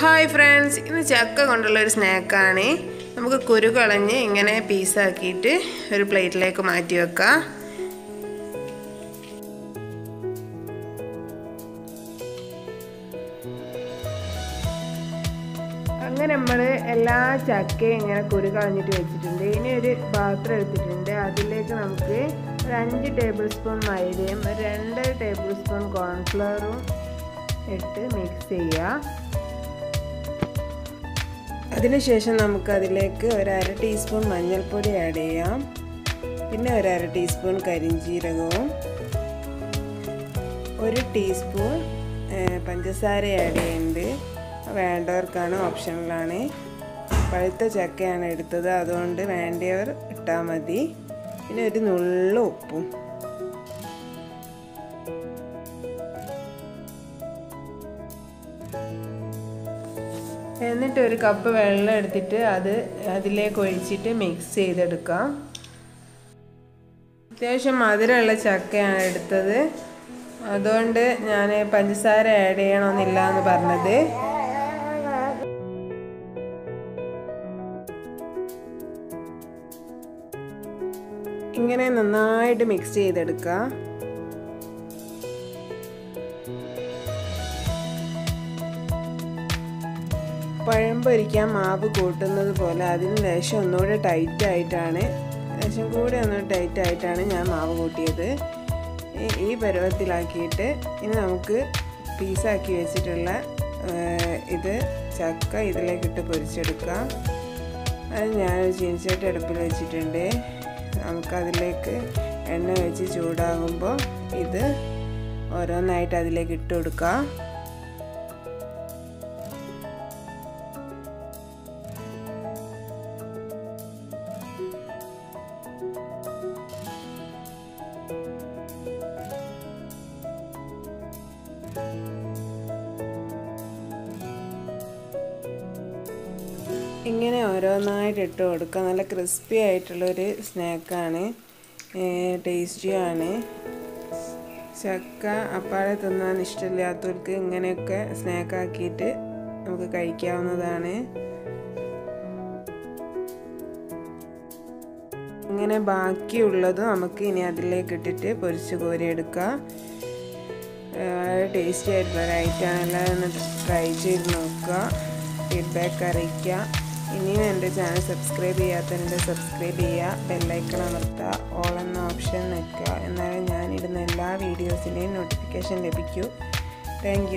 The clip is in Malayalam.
ഹായ് ഫ്രണ്ട്സ് ഇന്ന് ചക്ക കൊണ്ടുള്ള ഒരു സ്നാക്കാണ്. നമുക്ക് കുരു കളഞ്ഞ് ഇങ്ങനെ പീസാക്കിയിട്ട് ഒരു പ്ലേറ്റിലേക്ക് മാറ്റി വെക്കാം. അങ്ങനെ നമ്മൾ എല്ലാ ചക്കയും ഇങ്ങനെ കുരു കളഞ്ഞിട്ട് വെച്ചിട്ടുണ്ട്. ഇനി ഒരു പാത്രം എടുത്തിട്ടുണ്ട്. അതിലേക്ക് നമുക്ക് ഒരു അഞ്ച് ടേബിൾ സ്പൂൺ മൈദയും രണ്ട് ടേബിൾ സ്പൂൺ കോൺഫ്ലവറും ഇട്ട് മിക്സ് ചെയ്യുക അതിനുശേഷം നമുക്കതിലേക്ക് ഒരു അര ടീസ്പൂൺ മഞ്ഞൾപ്പൊടി ആഡ് ചെയ്യാം. പിന്നെ ഒരു അര ടീസ്പൂൺ കരിഞ്ജീരകവും ഒരു ടീസ്പൂൺ പഞ്ചസാര ആഡ് ചെയ്യുന്നുണ്ട് വേണ്ടവർക്കാണ് ഓപ്ഷണലാണ് പഴുത്ത ചക്കയാണ് എടുത്തത് അതുകൊണ്ട് വേണ്ടവർ ഇട്ടാൽ മതി. പിന്നെ ഒരു നുള്ള ഉപ്പും. എന്നിട്ട് ഒരു കപ്പ് വെള്ളം എടുത്തിട്ട് അത് അതിലേക്ക് ഒഴിച്ചിട്ട് മിക്സ് ചെയ്തെടുക്കാം അത്യാവശ്യം മധുരമുള്ള ചക്കയാണ് എടുത്തത്. അതുകൊണ്ട് ഞാൻ പഞ്ചസാര ആഡ് ചെയ്യണമെന്നില്ല എന്ന് പറഞ്ഞത്. ഇങ്ങനെ നന്നായിട്ട് മിക്സ് ചെയ്തെടുക്കുക. പഴം പൊരിക്കാൻ മാവ് കൂട്ടുന്നത് പോലെ അതിന് ലേശം ഒന്നുകൂടെ ടൈറ്റ് ആയിട്ടാണ് ലേശം കൂടെ ഒന്ന് ടൈറ്റ് ആയിട്ടാണ് ഞാൻ മാവ് കൂട്ടിയത്. ഈ പരുവത്തിലാക്കിയിട്ട് ഇനി നമുക്ക് പീസാക്കി വെച്ചിട്ടുള്ള ഇത് ചക്ക ഇതിലേക്കിട്ട് പൊരിച്ചെടുക്കാം. അത് ഞാനൊരു ചീനിച്ചട്ട് അടുപ്പിൽ വെച്ചിട്ടുണ്ട്. നമുക്കതിലേക്ക് എണ്ണ വെച്ച് ചൂടാകുമ്പോൾ ഇത് ഓരോന്നായിട്ട് അതിലേക്ക് ഇട്ട് കൊടുക്കാം. ഇങ്ങനെ ഓരോന്നായിട്ട് ഇട്ട് കൊടുക്കുക നല്ല ക്രിസ്പി ആയിട്ടുള്ളൊരു സ്നാക്കാണ്. ടേസ്റ്റിയാണ് ചക്ക അപ്പാടെ തിന്നാൻ ഇഷ്ടമില്ലാത്തവർക്ക് ഇങ്ങനെയൊക്കെ സ്നാക്കാക്കിയിട്ട് നമുക്ക് കഴിക്കാവുന്നതാണ്. ഇങ്ങനെ ബാക്കിയുള്ളത് നമുക്ക് ഇനി അതിലേക്ക് ഇട്ടിട്ട് പൊരിച്ച് കോരിയെടുക്കാം. ടേസ്റ്റി ആയിട്ടുള്ള ഒരു ഐറ്റമാണ് എല്ലാവരും ഒന്ന് ട്രൈ ചെയ്ത് നോക്കുക. ഫീഡ്ബാക്ക് അറിയിക്കുക. ഇനിയും എന്റെ ചാനൽ സബ്സ്ക്രൈബ് ചെയ്യാത്തതിന്റെ സബ്സ്ക്രൈബ് ചെയ്യുക. ബെല്ലൈക്കൺ അമർത്തുക. ഓൾ എന്ന ഓപ്ഷൻ നിൽക്കുക. എന്നാലും ഞാനിടുന്ന എല്ലാ വീഡിയോസിന്റെയും നോട്ടിഫിക്കേഷൻ ലഭിക്കൂ. താങ്ക്